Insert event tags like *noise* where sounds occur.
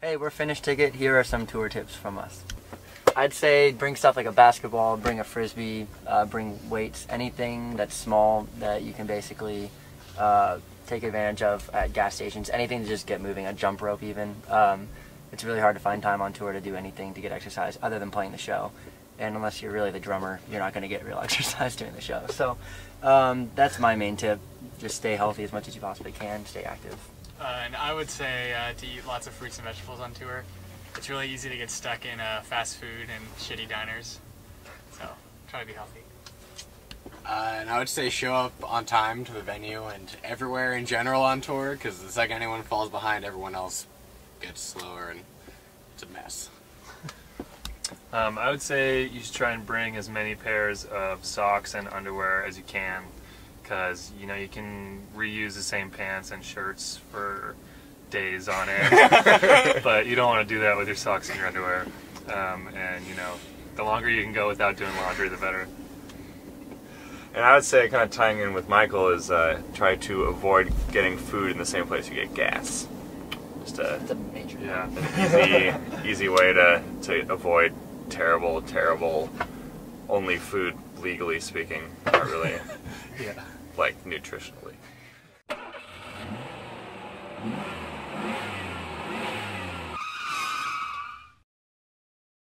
Hey, we're Finish Ticket. Here are some tour tips from us. I'd say bring stuff like a basketball, bring a frisbee, uh, bring weights, anything that's small that you can basically uh, take advantage of at gas stations. Anything to just get moving, a jump rope even. Um, it's really hard to find time on tour to do anything to get exercise other than playing the show. And unless you're really the drummer, you're not going to get real *laughs* exercise during the show. So um, that's my main tip. Just stay healthy as much as you possibly can. Stay active. Uh, and I would say uh, to eat lots of fruits and vegetables on tour. It's really easy to get stuck in uh, fast food and shitty diners. So try to be healthy. Uh, and I would say show up on time to the venue and everywhere in general on tour, because the second anyone falls behind, everyone else gets slower and it's a mess. Um, I would say you should try and bring as many pairs of socks and underwear as you can because you know you can reuse the same pants and shirts for days on end, *laughs* but you don't want to do that with your socks and your underwear. Um, and you know, the longer you can go without doing laundry, the better. And I would say, kind of tying in with Michael, is uh, try to avoid getting food in the same place you get gas. Just a, It's a major. Yeah. an *laughs* easy, easy way to, to avoid terrible, terrible, only food legally speaking, not really, *laughs* Yeah. Like nutritionally.